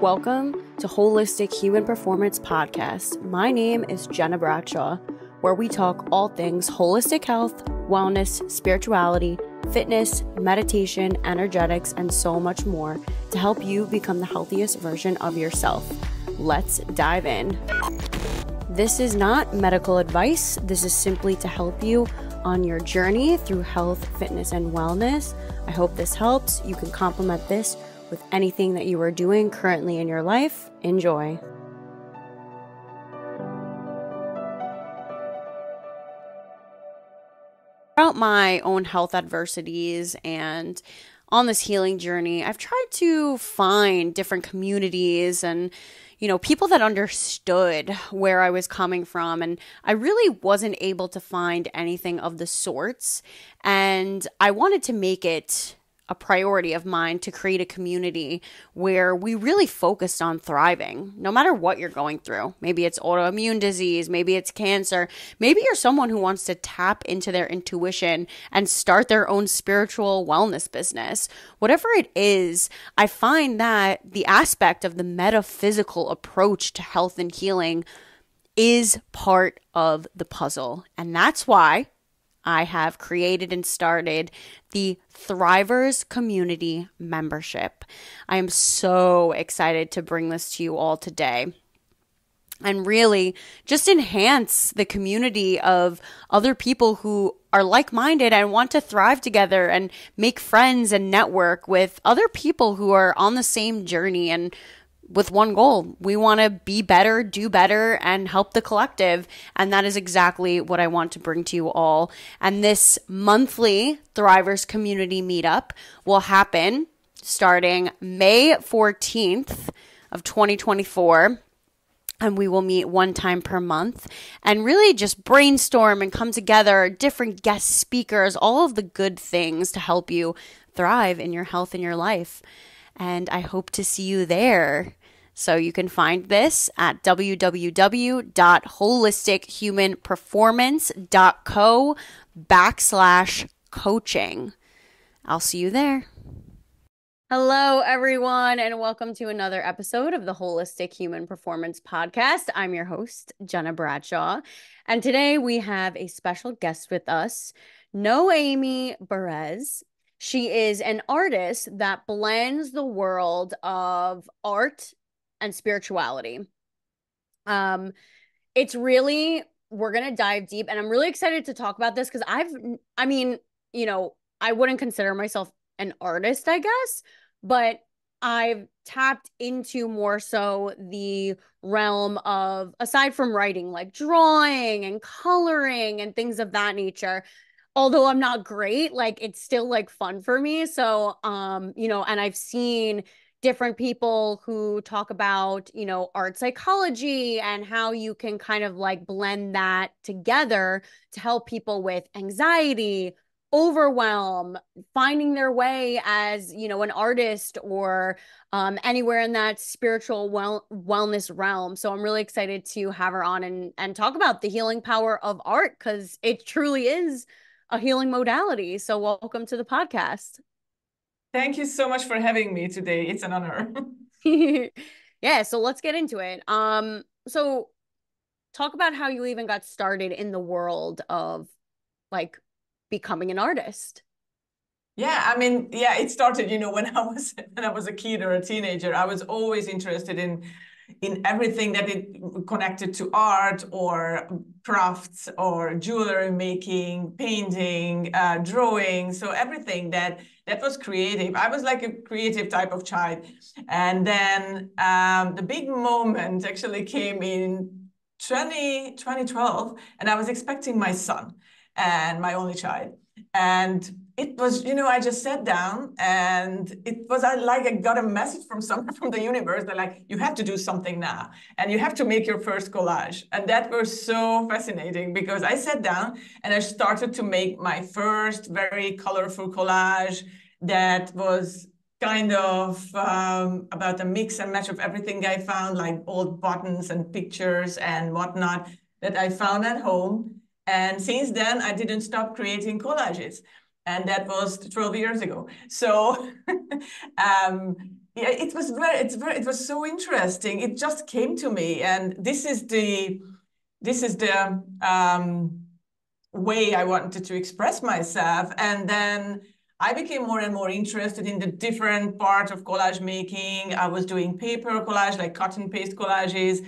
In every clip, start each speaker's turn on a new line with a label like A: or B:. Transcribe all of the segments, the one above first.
A: Welcome to Holistic Human Performance Podcast. My name is Gena Bradshaw, where we talk all things holistic health, wellness, spirituality, fitness, meditation, energetics, and so much more to help you become the healthiest version of yourself. Let's dive in. This is not medical advice, this is simply to help you on your journey through health, fitness, and wellness. I hope this helps. You can complement this with anything that you are doing currently in your life. Enjoy. About my own health adversities and on this healing journey, I've tried to find different communities and you know, people that understood where I was coming from. And I really wasn't able to find anything of the sorts. And I wanted to make it a priority of mine to create a community where we really focused on thriving, no matter what you're going through. Maybe it's autoimmune disease, maybe it's cancer, maybe you're someone who wants to tap into their intuition and start their own spiritual wellness business. Whatever it is, I find that the aspect of the metaphysical approach to health and healing is part of the puzzle. And that's why I have created and started the Thrivers Community Membership. I am so excited to bring this to you all today and really just enhance the community of other people who are like minded and want to thrive together and make friends and network with other people who are on the same journey and with one goal. We want to be better, do better, and help the collective. And that is exactly what I want to bring to you all. And this monthly Thrivers community meetup will happen starting May 14th of 2024 and we will meet one time per month and really just brainstorm and come together, different guest speakers, all of the good things to help you thrive in your health and your life. And I hope to see you there. So you can find this at www.holistichumanperformance.co backslash coaching. I'll see you there. Hello, everyone, and welcome to another episode of the Holistic Human Performance Podcast. I'm your host, Gena Bradshaw, and today we have a special guest with us, Noemi Beres. She is an artist that blends the world of art and spirituality. Um, it's really we're gonna dive deep, and I'm really excited to talk about this because I've, I mean, you know, I wouldn't consider myself an artist, I guess, but I've tapped into more so the realm of aside from writing, like drawing and coloring and things of that nature. Although I'm not great, like it's still like fun for me. So, um, you know, and I've seen different people who talk about, you know, art psychology and how you can kind of like blend that together to help people with anxiety, overwhelm, finding their way as, you know, an artist or um, anywhere in that spiritual well wellness realm. So I'm really excited to have her on and and talk about the healing power of art because it truly is a healing modality. So welcome to the podcast.
B: Thank you so much for having me today. It's an honor.
A: yeah, so let's get into it. Um so talk about how you even got started in the world of like becoming an artist.
B: Yeah, I mean, yeah, it started, you know, when I was when I was a kid or a teenager. I was always interested in in everything that it connected to art or crafts or jewelry making, painting, uh, drawing. So everything that that was creative. I was like a creative type of child. And then um, the big moment actually came in 20, 2012, and I was expecting my son and my only child. And it was, you know, I just sat down and it was like I got a message from someone from the universe. They're like, you have to do something now and you have to make your first collage. And that was so fascinating because I sat down and I started to make my first very colorful collage that was kind of um, about a mix and match of everything I found, like old buttons and pictures and whatnot that I found at home. And since then, I didn't stop creating collages and that was 12 years ago. So um, yeah, it was very, it's very, it was so interesting. It just came to me, and this is the, this is the um, way I wanted to express myself. And then I became more and more interested in the different part of collage making. I was doing paper collage, like cut and paste collages,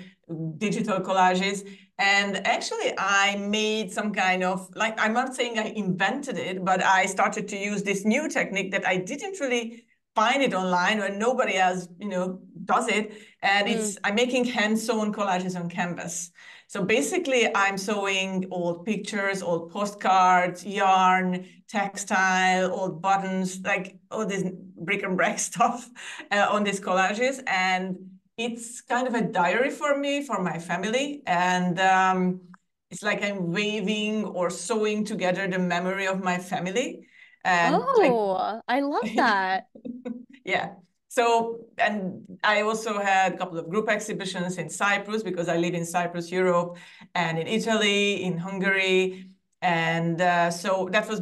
B: digital collages. And actually, I made some kind of like, I'm not saying I invented it, but I started to use this new technique that I didn't really find it online when nobody else, you know, does it. And mm. it's, I'm making hand sewn collages on canvas. So basically, I'm sewing old pictures, old postcards, yarn, textile, old buttons, like all this brick and brac stuff uh, on these collages. And it's kind of a diary for me, for my family. And um, it's like I'm weaving or sewing together the memory of my family.
A: And oh, I, I love that.
B: yeah. So, and I also had a couple of group exhibitions in Cyprus because I live in Cyprus, Europe, and in Italy, in Hungary. And uh, so that was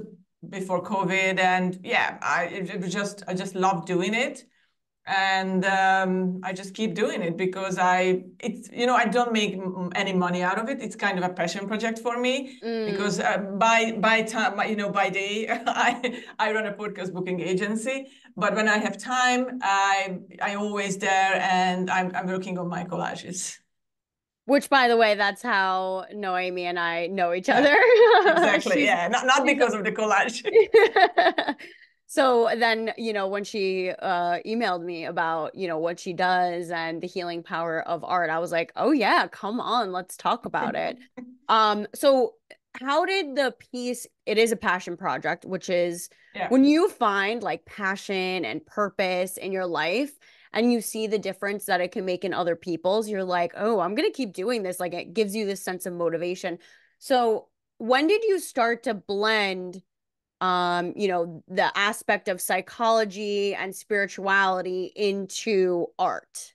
B: before COVID. And yeah, I it, it was just, I just love doing it and um, I just keep doing it because I it's you know I don't make any money out of it. It's kind of a passion project for me mm. because uh, by by time you know by day I I run a podcast booking agency, but when I have time I I always there and I'm I'm working on my collages.
A: Which, by the way, that's how Noemi and I know each other.
B: exactly. yeah. Not, not because of the collage.
A: So then, you know, when she uh, emailed me about, you know, what she does and the healing power of art, I was like, oh, yeah, come on, let's talk about it. um, so, how did the piece, it is a passion project, which is yeah. when you find like passion and purpose in your life and you see the difference that it can make in other people's, you're like, oh, I'm going to keep doing this. Like, it gives you this sense of motivation. So, when did you start to blend? Um you know the aspect of psychology and spirituality into art.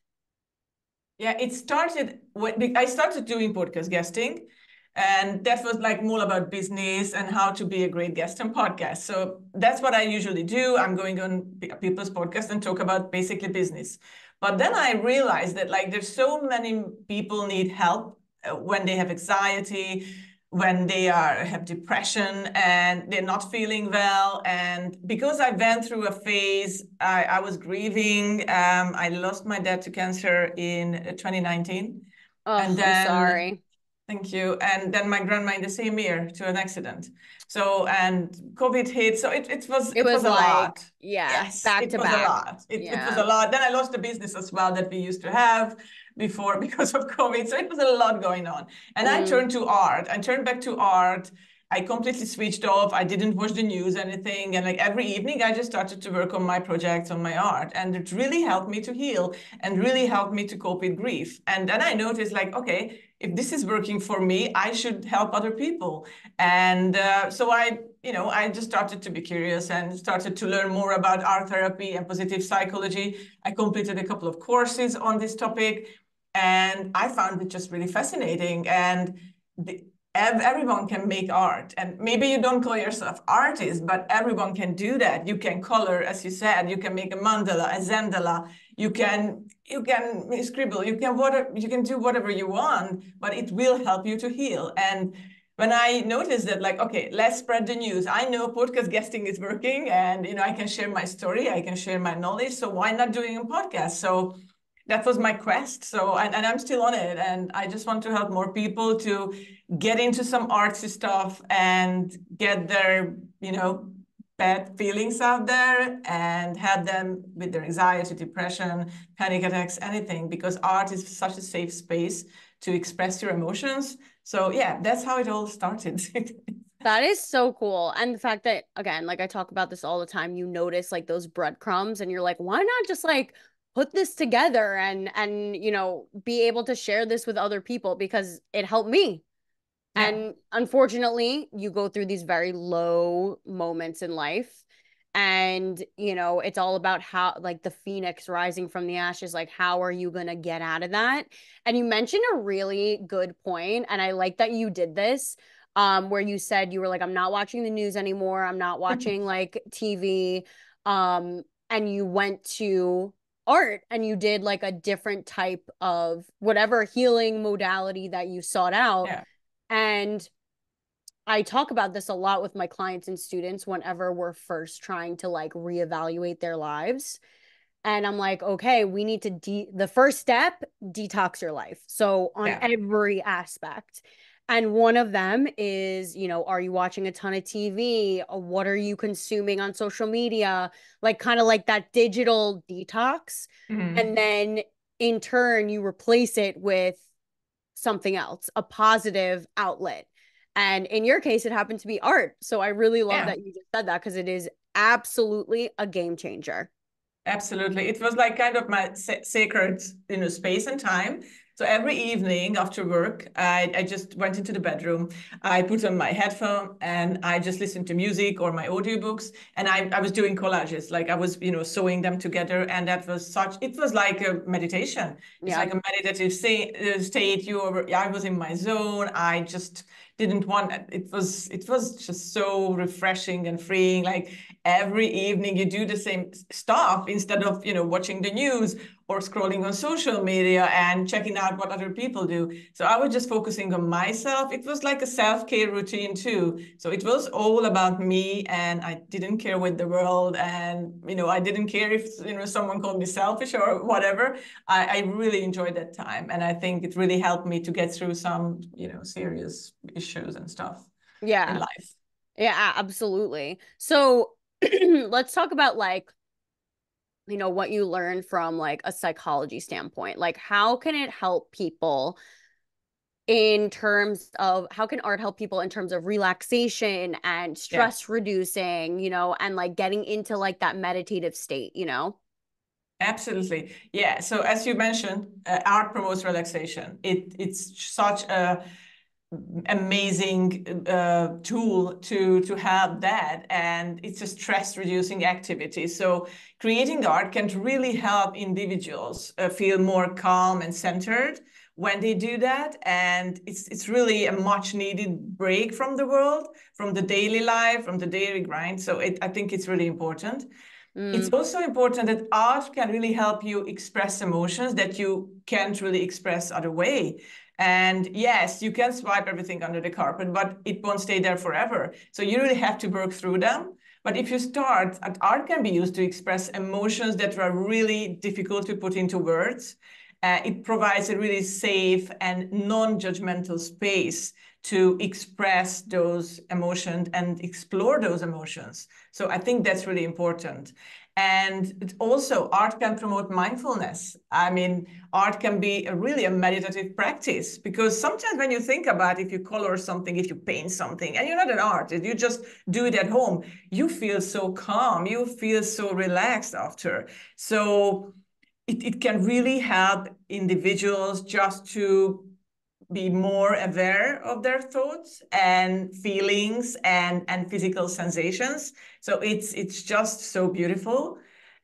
B: Yeah it started when i started doing podcast guesting and that was like more about business and how to be a great guest on podcast so that's what i usually do. I'm going on people's podcast and talk about basically business. But then i realized that like there's so many people need help uh, when they have anxiety when they are have depression and they're not feeling well. And because i went through a phase i, I was grieving um, i lost my dad to cancer in 2019
A: oh, and then, I'm sorry
B: thank you and then my grandma in the same year to an accident so and covid hit so it, it was it, it was, was, a like, lot
A: yeah yes, back
B: it
A: to
B: was
A: back
B: a lot it, yeah. it was a lot then i lost the business as well that we used to have before because of COVID. So it was a lot going on. And mm. I turned to art. I turned back to art. I completely switched off. I didn't watch the news, anything. And like every evening, I just started to work on my projects, on my art. And it really helped me to heal and really helped me to cope with grief. And then I noticed, like, okay, if this is working for me, I should help other people. And uh, so I, you know, I just started to be curious and started to learn more about art therapy and positive psychology. I completed a couple of courses on this topic. And I found it just really fascinating. And the, everyone can make art. And maybe you don't call yourself artist, but everyone can do that. You can color, as you said, you can make a mandala, a zendala, you can you can scribble, you can whatever you can do whatever you want, but it will help you to heal. And when I noticed that, like, okay, let's spread the news. I know podcast guesting is working, and you know, I can share my story, I can share my knowledge. So why not doing a podcast? So that was my quest. So, and, and I'm still on it. And I just want to help more people to get into some artsy stuff and get their, you know, bad feelings out there and help them with their anxiety, depression, panic attacks, anything, because art is such a safe space to express your emotions. So yeah, that's how it all started.
A: That is so cool. And the fact that, again, like I talk about this all the time, you notice like those breadcrumbs and you're like, why not just like put this together and and you know be able to share this with other people because it helped me. Yeah. and unfortunately you go through these very low moments in life and you know it's all about how like the phoenix rising from the ashes like how are you going to get out of that? And you mentioned a really good point and i like that you did this um where you said you were like i'm not watching the news anymore. I'm not watching like tv um and you went to art and you did like a different type of whatever healing modality that you sought out. Yeah. And I talk about this a lot with my clients and students whenever we're first trying to like reevaluate their lives. And I'm like, okay, we need to de the first step, detox your life. So on yeah. every aspect. And one of them is, you know, are you watching a ton of TV? What are you consuming on social media? Like, kind of like that digital detox. Mm-hmm. And then in turn, you replace it with something else, a positive outlet. And in your case, it happened to be art. So I really love yeah. that you just said that because it is absolutely a game changer.
B: Absolutely. It was like kind of my sacred, you know, space and time so every evening after work, I, I just went into the bedroom. I put on my headphone and I just listened to music or my audiobooks. And I, I was doing collages, like I was, you know, sewing them together. And that was such, it was like a meditation. It's yeah. like a meditative state. Uh, state. You were, I was in my zone. I just didn't want it was it was just so refreshing and freeing. Like every evening you do the same stuff instead of you know watching the news or scrolling on social media and checking out what other people do. So i was just focusing on myself. It was like a self-care routine too. So it was all about me and i didn't care with the world and you know i didn't care if you know someone called me selfish or whatever. I, I really enjoyed that time and i think it really helped me to get through some you know serious issues and stuff
A: yeah.
B: in life.
A: Yeah absolutely. So let's talk about like you know what you learn from like a psychology standpoint. Like how can it help people in terms of how can art help people in terms of relaxation and stress yeah. reducing you know and like getting into like that meditative state you know?
B: Absolutely. Yeah. So as you mentioned uh, art promotes relaxation. It it's such a amazing uh, tool to to have that and it's a stress reducing activity so creating art can really help individuals uh, feel more calm and centered when they do that and it's it's really a much needed break from the world from the daily life from the daily grind so it, i think it's really important mm. It's also important that art can really help you express emotions that you can't really express other way. And yes, you can swipe everything under the carpet, but it won't stay there forever. So you really have to work through them. But if you start, art can be used to express emotions that are really difficult to put into words. Uh, it provides a really safe and non-judgmental space to express those emotions and explore those emotions. So I think that's really important. And also art can promote mindfulness. I mean, art can be a really a meditative practice because sometimes when you think about if you color something, if you paint something, and you're not an artist, you just do it at home, you feel so calm, you feel so relaxed after. So it, it can really help individuals just to be more aware of their thoughts and feelings and and physical sensations. So it's it's just so beautiful.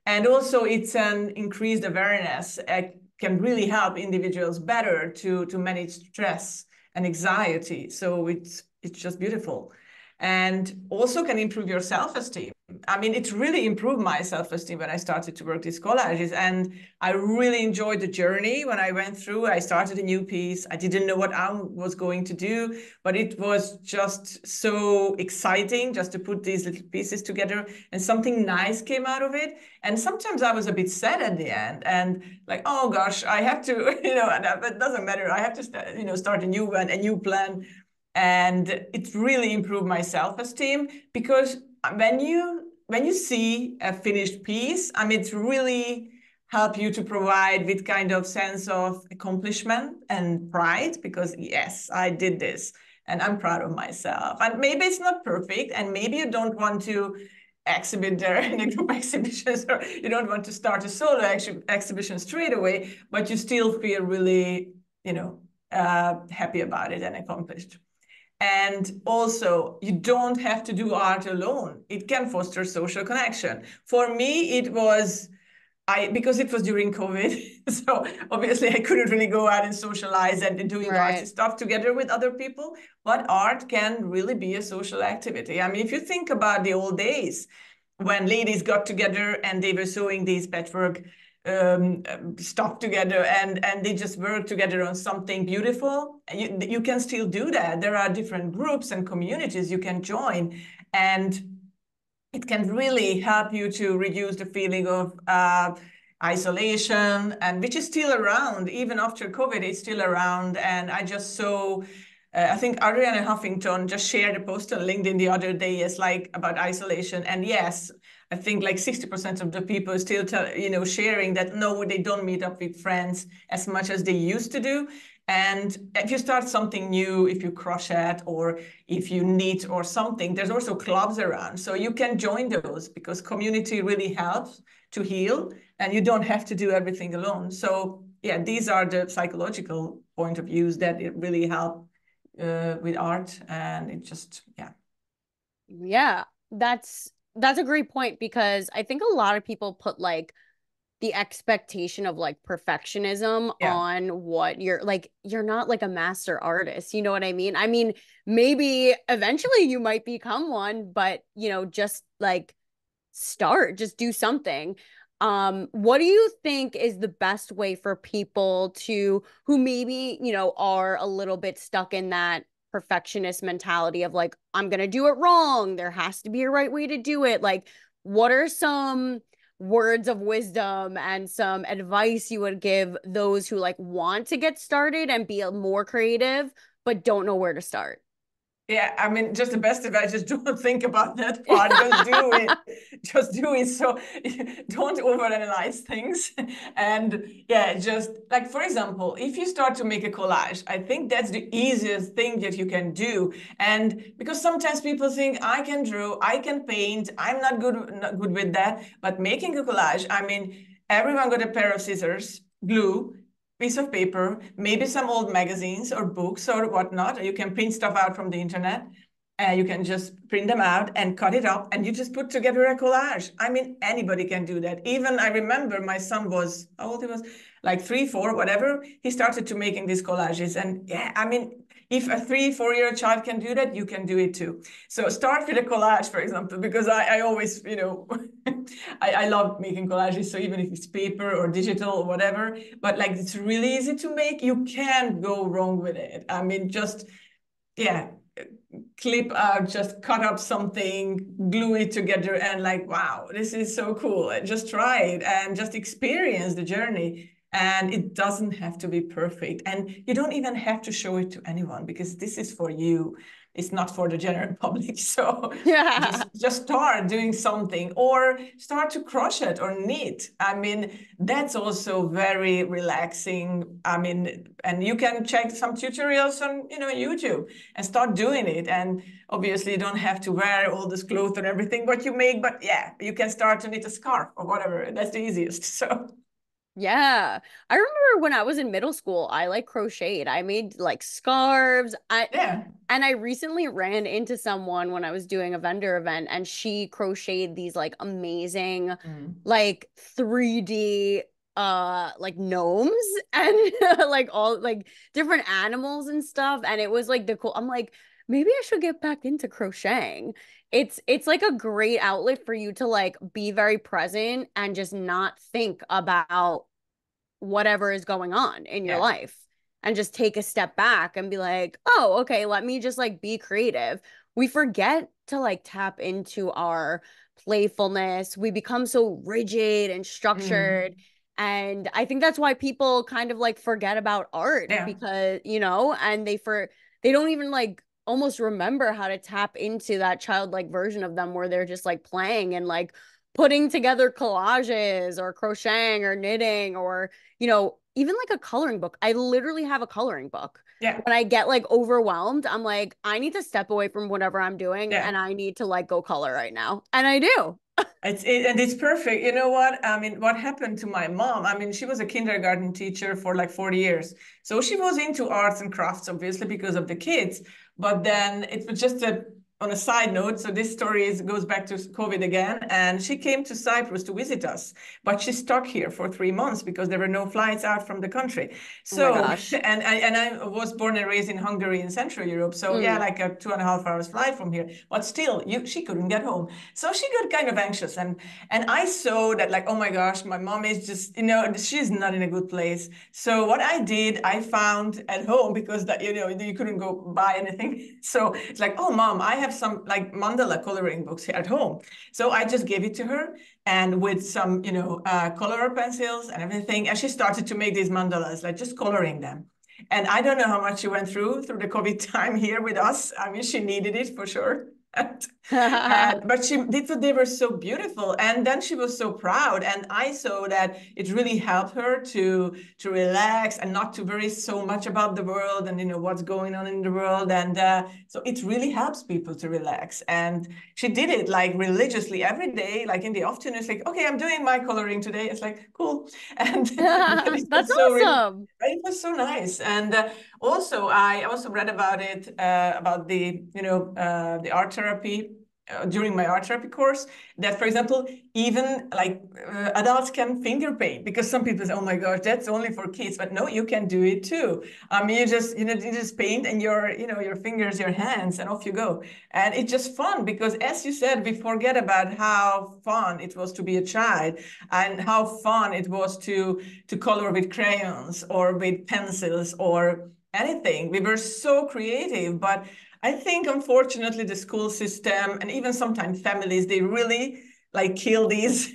B: And also it's an increased awareness it can really help individuals better to to manage stress and anxiety. So it's it's just beautiful and also can improve your self-esteem. I mean, it really improved my self-esteem when I started to work these collages. And I really enjoyed the journey when I went through. I started a new piece. I didn't know what I was going to do, but it was just so exciting just to put these little pieces together and something nice came out of it. And sometimes I was a bit sad at the end and like, oh gosh, I have to, you know, it doesn't matter. I have to, you know, start a new one, a new plan and it really improved my self-esteem because when you when you see a finished piece i mean it's really help you to provide with kind of sense of accomplishment and pride because yes i did this and i'm proud of myself. And maybe it's not perfect and maybe you don't want to exhibit there in the group exhibitions or you don't want to start a solo ex exhibition straight away but you still feel really you know uh, happy about it and accomplished and also, you don't have to do art alone. It can foster social connection. For me, it was I because it was during COVID, so obviously I couldn't really go out and socialize and doing right. art stuff together with other people. But art can really be a social activity. I mean, if you think about the old days when ladies got together and they were sewing these patchwork um, stuff together and and they just work together on something beautiful. You, you can still do that. There are different groups and communities you can join and it can really help you to reduce the feeling of uh, isolation and which is still around. Even after covid it's still around. And i just saw uh, I think Arianna Huffington just shared a post on LinkedIn the other day is like about isolation. And yes, I think like 60% of the people still tell, you know, sharing that no, they don't meet up with friends as much as they used to do. And if you start something new, if you crochet or if you knit or something, there's also clubs around. So you can join those because community really helps to heal and you don't have to do everything alone. So yeah, these are the psychological point of views that it really help uh, with art and it just, yeah.
A: Yeah, that's that's a great point because I think a lot of people put like the expectation of like perfectionism yeah. on what you're like you're not like a master artist you know what i mean i mean maybe eventually you might become one but you know just like start just do something um what do you think is the best way for people to who maybe you know are a little bit stuck in that perfectionist mentality of like i'm going to do it wrong. There has to be a right way to do it. Like what are some words of wisdom and some advice you would give those who like want to get started and be more creative but don't know where to start
B: yeah, I mean, just the best advice: just don't think about that part. just do it. Just do it. So don't overanalyze things. And yeah, just like for example, if you start to make a collage, I think that's the easiest thing that you can do. And because sometimes people think I can draw, I can paint, I'm not good not good with that. But making a collage, I mean, everyone got a pair of scissors, glue, piece of paper, maybe some old magazines or books or whatnot. You can print stuff out from the internet. and you can just print them out and cut it up and you just put together a collage. I mean, anybody can do that. Even I remember my son was, how old he was? Like three, four, whatever. He started to making these collages. And yeah, I mean, if a three, four year old child can do that, you can do it too. So start with a collage, for example, because I, I always, you know, I, I love making collages. So even if it's paper or digital or whatever, but like it's really easy to make, you can't go wrong with it. I mean, just, yeah, clip out, just cut up something, glue it together, and like, wow, this is so cool. Just try it and just experience the journey and it doesn't have to be perfect. And you don't even have to show it to anyone because this is for you. It's not for the general public. So yeah. just, just start doing something or start to crochet or knit. I mean that's also very relaxing. I mean and you can check some tutorials on you know youtube and start doing it. And obviously you don't have to wear all this clothes and everything what you make but yeah you can start to knit a scarf or whatever. That's the easiest. So
A: yeah. I remember when I was in middle school, I like crocheted. I made like scarves. I
B: yeah.
A: And I recently ran into someone when I was doing a vendor event and she crocheted these like amazing mm. like 3D uh like gnomes and like all like different animals and stuff and it was like the cool I'm like maybe I should get back into crocheting it's it's like a great outlet for you to like be very present and just not think about whatever is going on in your yeah. life and just take a step back and be like oh okay let me just like be creative we forget to like tap into our playfulness we become so rigid and structured mm. and i think that's why people kind of like forget about art yeah. because you know and they for they don't even like almost remember how to tap into that childlike version of them where they're just like playing and like putting together collages or crocheting or knitting or you know even like a coloring book. I literally have a coloring book.
B: Yeah.
A: When i get like overwhelmed i'm like i need to step away from whatever i'm doing yeah. and i need to like go color right now. And i do
B: it's it, and it's perfect. You know what? I mean what happened to my mom? I mean she was a kindergarten teacher for like 40 years. So she was into arts and crafts obviously because of the kids but then it was just a on a side note, so this story is, goes back to COVID again, and she came to Cyprus to visit us, but she's stuck here for three months because there were no flights out from the country. So, oh and I and I was born and raised in Hungary in Central Europe, so mm. yeah, like a two and a half hours flight from here. But still, you she couldn't get home, so she got kind of anxious, and and I saw that like, oh my gosh, my mom is just you know she's not in a good place. So what I did, I found at home because that you know you couldn't go buy anything, so it's like, oh mom, I have have some like mandala coloring books here at home. So I just gave it to her and with some, you know, uh, color pencils and everything. And she started to make these mandalas, like just coloring them. And I don't know how much she went through through the COVID time here with us. I mean, she needed it for sure. And, but she did they were so beautiful and then she was so proud and i saw that it really helped her to to relax and not to worry so much about the world and you know what's going on in the world and uh, so it really helps people to relax. And she did it like religiously every day like in the afternoon. It's like okay i'm doing my coloring today. It's like cool. And
A: that's so awesome.
B: Really, it was so nice. And uh, also i also read about it uh, about the you know uh, the art therapy uh, during my art therapy course that for example even like uh, adults can finger paint because some people say oh my gosh that's only for kids but no you can do it too. I mean you just you know you just paint and your you know your fingers your hands and off you go. And it's just fun because as you said we forget about how fun it was to be a child and how fun it was to to color with crayons or with pencils or anything we were so creative but I think, unfortunately, the school system and even sometimes families, they really like kill these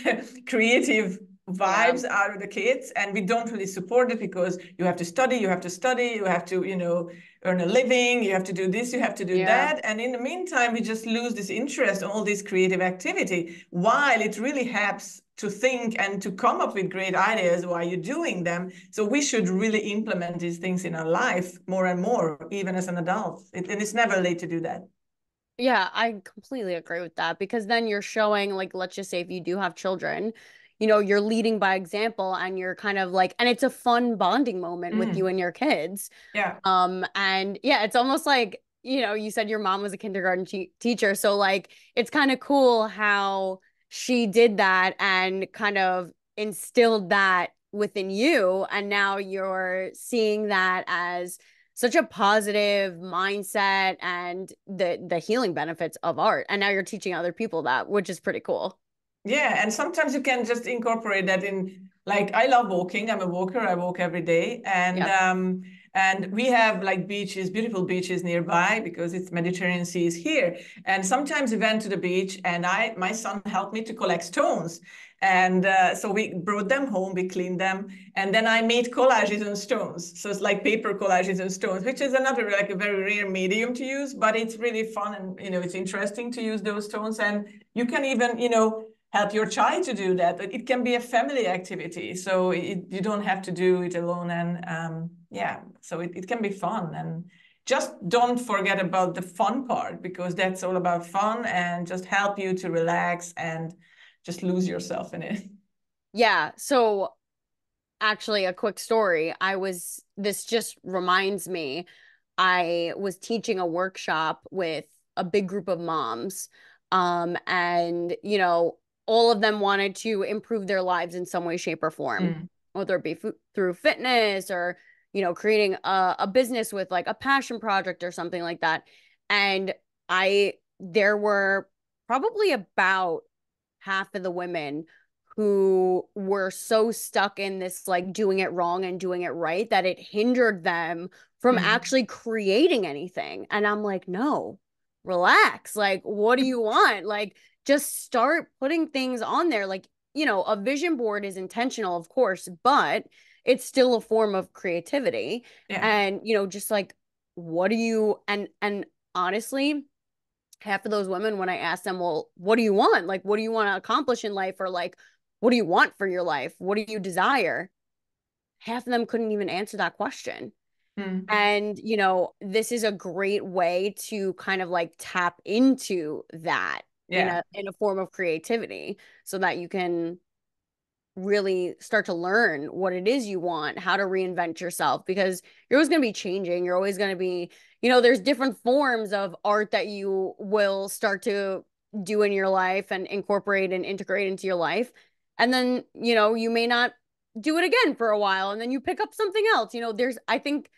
B: creative vibes yeah. out of the kids and we don't really support it because you have to study you have to study you have to you know earn a living you have to do this you have to do yeah. that and in the meantime we just lose this interest in all this creative activity while it really helps to think and to come up with great ideas while you're doing them. So we should really implement these things in our life more and more, even as an adult. It, and it's never late to do that.
A: Yeah, I completely agree with that because then you're showing, like, let's just say if you do have children, you know, you're leading by example and you're kind of like, and it's a fun bonding moment mm. with you and your kids.
B: Yeah.
A: Um, and yeah, it's almost like, you know, you said your mom was a kindergarten teacher. So, like, it's kind of cool how she did that and kind of instilled that within you. And now you're seeing that as such a positive mindset and the the healing benefits of art. And now you're teaching other people that which is pretty cool.
B: Yeah and sometimes you can just incorporate that in like i love walking. I'm a walker. I walk every day. And yep. um and we have like beaches, beautiful beaches nearby because it's Mediterranean Sea is here. And sometimes we went to the beach and I, my son helped me to collect stones. And uh, so we brought them home, we cleaned them, and then I made collages on stones. So it's like paper collages on stones, which is another like a very rare medium to use, but it's really fun and you know it's interesting to use those stones. And you can even you know help your child to do that. It can be a family activity, so it, you don't have to do it alone. And um, yeah, so it, it can be fun. And just don't forget about the fun part because that's all about fun and just help you to relax and just lose yourself in it.
A: Yeah. So actually a quick story. I was this just reminds me I was teaching a workshop with a big group of moms um and you know all of them wanted to improve their lives in some way shape or form mm. whether it be f- through fitness or you know creating a, a business with like a passion project or something like that. And i there were probably about half of the women who were so stuck in this like doing it wrong and doing it right that it hindered them from mm. actually creating anything. And i'm like no relax. Like what do you want? Like just start putting things on there. Like you know a vision board is intentional of course but it's still a form of creativity yeah. and you know just like what do you and and honestly half of those women when i ask them well what do you want like what do you want to accomplish in life or like what do you want for your life what do you desire half of them couldn't even answer that question mm. and you know this is a great way to kind of like tap into that yeah. in a in a form of creativity so that you can really start to learn what it is you want, how to reinvent yourself because you're always going to be changing. You're always going to be, you know, there's different forms of art that you will start to do in your life and incorporate and integrate into your life. And then, you know, you may not do it again for a while and then you pick up something else. You know, there's, I think,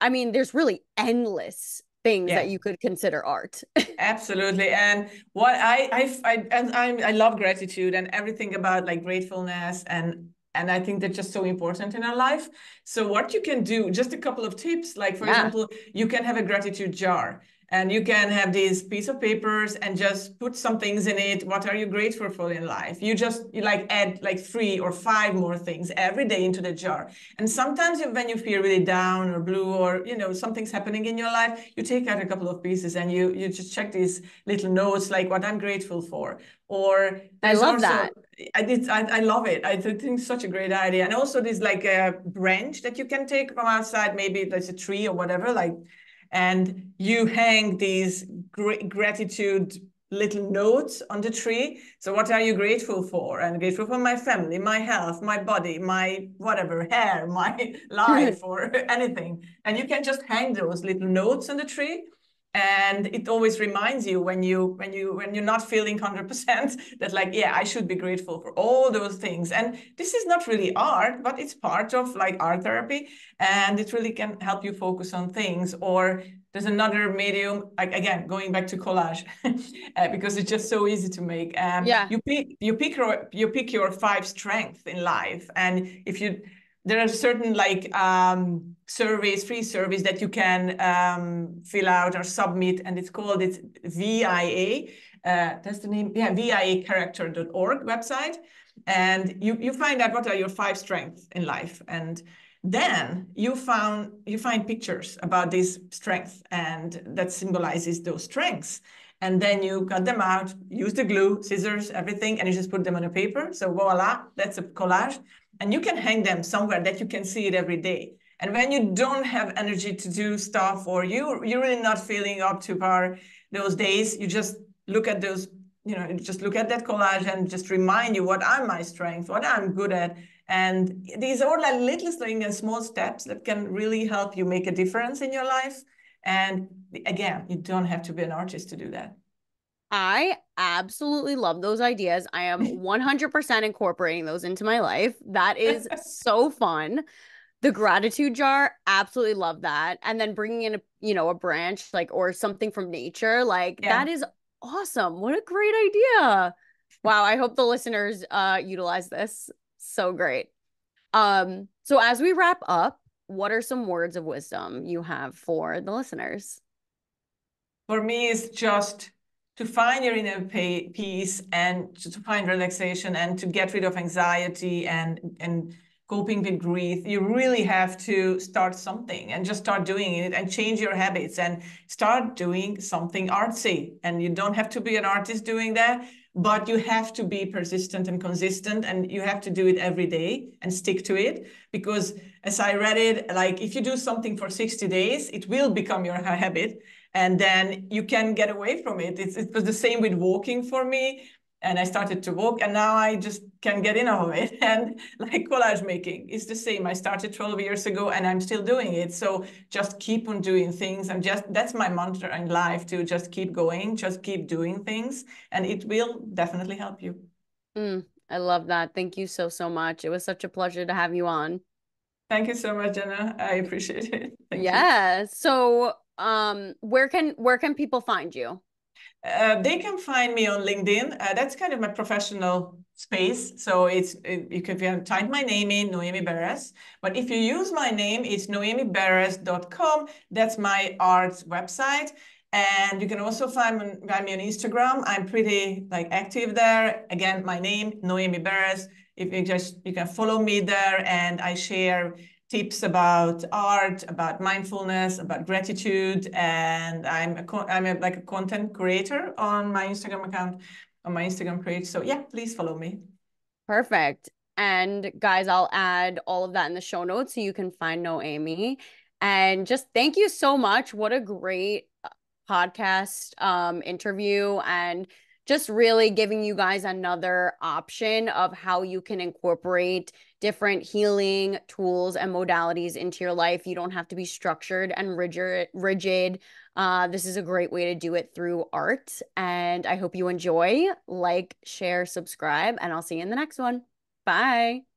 A: I mean, there's really endless things yeah. that you could consider art.
B: Absolutely. And what I, I, I, and I, I love gratitude and everything about like gratefulness and and i think that's just so important in our life so what you can do just a couple of tips like for yeah. example you can have a gratitude jar and you can have these piece of papers and just put some things in it what are you grateful for in life you just you like add like three or five more things every day into the jar and sometimes when you feel really down or blue or you know something's happening in your life you take out a couple of pieces and you you just check these little notes like what i'm grateful for or
A: i love also, that
B: I did. I, I love it. I think it's such a great idea. And also, there's like a branch that you can take from outside. Maybe there's a tree or whatever. Like and you hang these gr- gratitude little notes on the tree. So what are you grateful for? I'm grateful for my family, my health, my body, my whatever, hair, my life or anything. And you can just hang those little notes on the tree and it always reminds you when you when you when you're not feeling 100% that like yeah i should be grateful for all those things. And this is not really art but it's part of like art therapy. And it really can help you focus on things. Or there's another medium like again going back to collage uh, because it's just so easy to make. Um,
A: yeah.
B: you pick you pick your you pick your five strengths in life. And if you there are certain like um, surveys, free surveys that you can um, fill out or submit, and it's called it's VIA. Uh, that's the name, yeah, viacharacter.org website. And you, you find out what are your five strengths in life. And then you found you find pictures about these strengths and that symbolizes those strengths. And then you cut them out, use the glue, scissors, everything, and you just put them on a paper. So voila, that's a collage and you can hang them somewhere that you can see it every day. And when you don't have energy to do stuff or you you're really not feeling up to par those days, you just look at those, you know, just look at that collage and just remind you what are my strengths, what I'm good at. And these are like little things and small steps that can really help you make a difference in your life. And again, you don't have to be an artist to do that.
A: I absolutely love those ideas. I am 100% incorporating those into my life. That is so fun. The gratitude jar, absolutely love that. And then bringing in a, you know, a branch like or something from nature, like yeah. that is awesome. What a great idea. Wow, I hope the listeners uh utilize this. So great. Um so as we wrap up, what are some words of wisdom you have for the listeners?
B: For me, it's just to find your inner peace and to find relaxation and to get rid of anxiety and and coping with grief you really have to start something and just start doing it and change your habits and start doing something artsy. And you don't have to be an artist doing that but you have to be persistent and consistent and you have to do it every day and stick to it. Because as i read it like if you do something for 60 days it will become your habit and then you can get away from it. It's, it was the same with walking for me. And I started to walk, and now I just can get in of it. And like collage making, it's the same. I started 12 years ago, and I'm still doing it. So just keep on doing things. I'm just that's my mantra in life to just keep going, just keep doing things, and it will definitely help you.
A: Mm, I love that. Thank you so so much. It was such a pleasure to have you on.
B: Thank you so much, Gena. I appreciate it. Thank
A: yeah. You. So um where can where can people find you?
B: Uh, they can find me on linkedin. Uh, that's kind of my professional space. So it's it, you can type my name in noemi beres. But if you use my name it's noemiberes.com that's my arts website. And you can also find, find me on instagram. I'm pretty like active there. Again my name noemi beres. If you just you can follow me there and i share tips about art, about mindfulness, about gratitude, and I'm a I'm a, like a content creator on my Instagram account, on my Instagram page. So yeah, please follow me.
A: Perfect. And guys, I'll add all of that in the show notes so you can find Noemi. And just thank you so much. What a great uh, podcast um interview and just really giving you guys another option of how you can incorporate different healing tools and modalities into your life. You don't have to be structured and rigid. rigid. Uh, this is a great way to do it through art. And I hope you enjoy. Like, share, subscribe, and I'll see you in the next one. Bye.